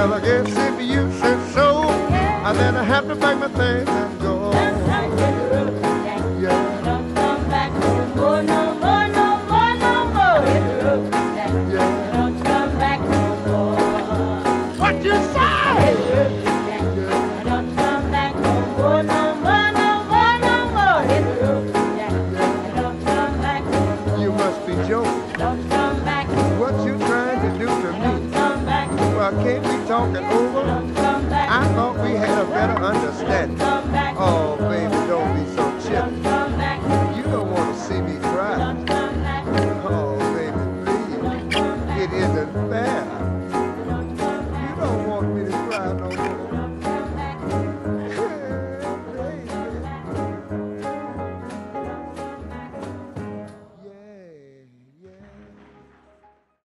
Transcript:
Well, I guess if you said so, I then I have to pack my things. can't we talk it over? I thought we had a better understanding.